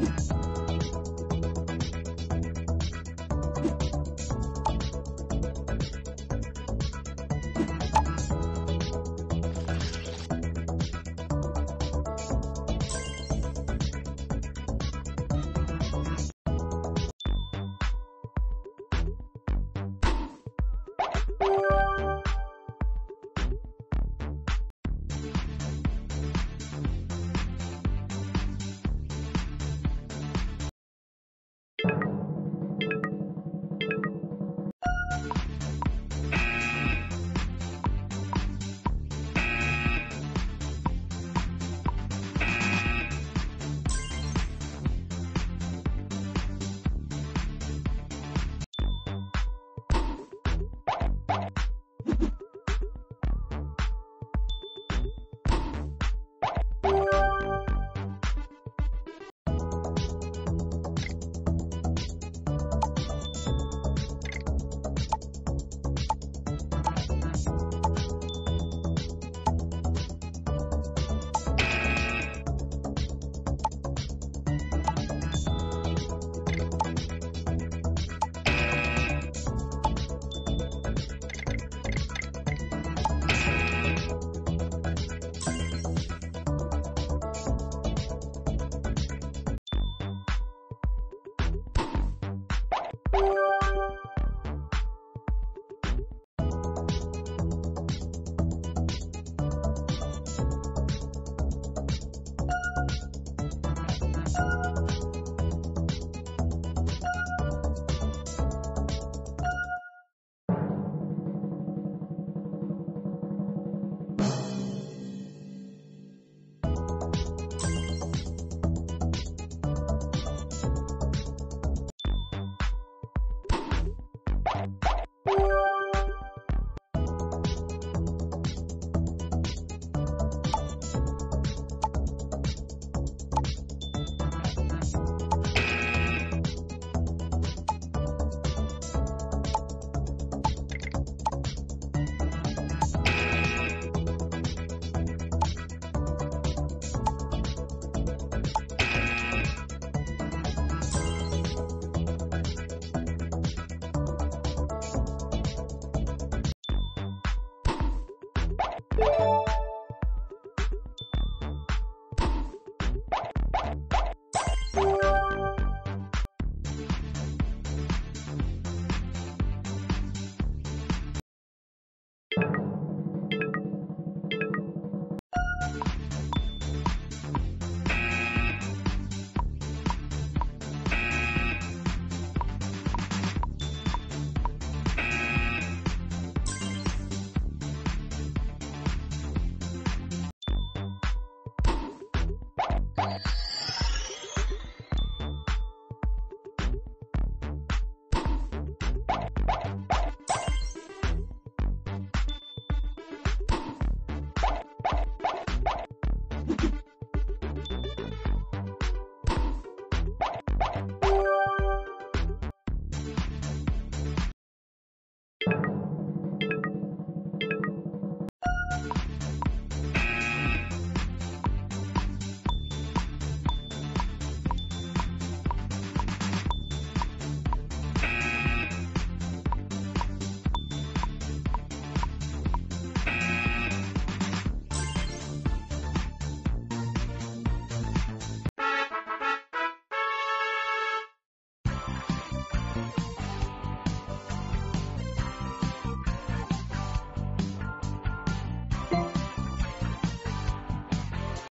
you